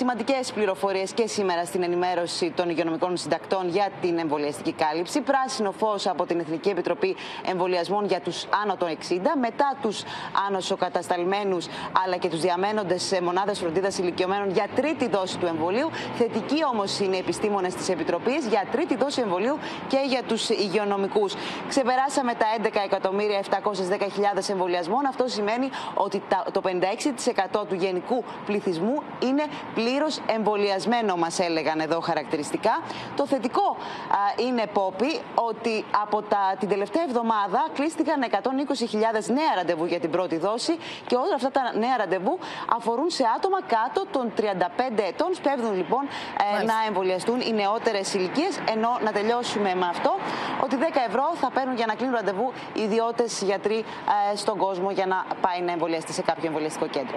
Σημαντικές πληροφορίες και σήμερα στην ενημέρωση των υγειονομικών συντακτών για την εμβολιαστική κάλυψη. Πράσινο φως από την Εθνική Επιτροπή Εμβολιασμών για τους άνω των 60, μετά τους άνοσοκατασταλμένου αλλά και τους διαμένοντες σε μονάδες φροντίδας ηλικιωμένων για τρίτη δόση του εμβολίου. Θετικοί όμως είναι οι επιστήμονες της Επιτροπής για τρίτη δόση εμβολίου και για τους υγειονομικούς. Ξεπεράσαμε τα 11.710.000 εμβολιασμών. Αυτό σημαίνει ότι το 56% του γενικού πληθυσμού είναι πλήρως εμβολιασμένο, μας έλεγαν εδώ χαρακτηριστικά. Το θετικό είναι, Πόπι, ότι από τα, την τελευταία εβδομάδα κλείστηκαν 120.000 νέα ραντεβού για την πρώτη δόση και όλα αυτά τα νέα ραντεβού αφορούν σε άτομα κάτω των 35 ετών. Σπέβδουν λοιπόν ε, να εμβολιαστούν οι νεότερες ηλικίες. Ενώ να τελειώσουμε με αυτό, ότι 10 ευρώ θα παίρνουν για να κλείνουν ραντεβού ιδιώτες γιατροί ε, στον κόσμο για να πάει να εμβολιαστεί σε κάποιο εμβολιαστικό κέντρο.